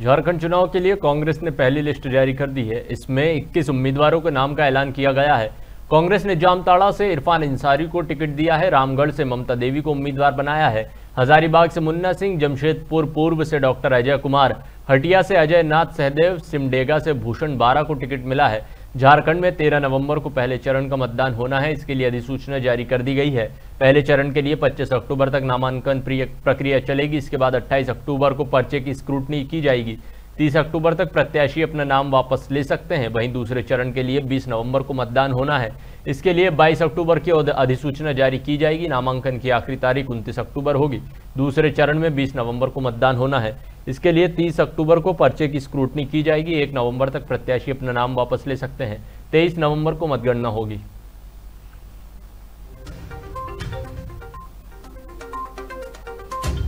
झारखंड चुनाव के लिए कांग्रेस ने पहली लिस्ट जारी कर दी है। इसमें 21 उम्मीदवारों के नाम का ऐलान किया गया है। कांग्रेस ने जामताड़ा से इरफान इंसारी को टिकट दिया है। रामगढ़ से ममता देवी को उम्मीदवार बनाया है। हजारीबाग से मुन्ना सिंह, जमशेदपुर पूर्व से डॉक्टर अजय कुमार, हटिया से अजय नाथ सहदेव, सिमडेगा से भूषण बारा को टिकट मिला है। झारखंड में 13 नवंबर को पहले चरण का मतदान होना है। इसके लिए अधिसूचना जारी कर दी गई है। पहले चरण के लिए 25 अक्टूबर तक नामांकन प्रक्रिया चलेगी। इसके बाद 28 अक्टूबर को पर्चे की स्क्रूटनी की जाएगी। 30 अक्टूबर तक प्रत्याशी अपना नाम वापस ले सकते हैं। वहीं दूसरे चरण के लिए 20 नवंबर को मतदान होना है। इसके लिए 22 अक्टूबर की अधिसूचना जारी की जाएगी। नामांकन की आखिरी तारीख 29 अक्टूबर होगी। दूसरे चरण में 20 नवंबर को मतदान होना है। इसके लिए 30 अक्टूबर को पर्चे की स्क्रूटनी की जाएगी। एक नवंबर तक प्रत्याशी अपना नाम वापस ले सकते हैं। तेईस नवंबर को मतगणना होगी।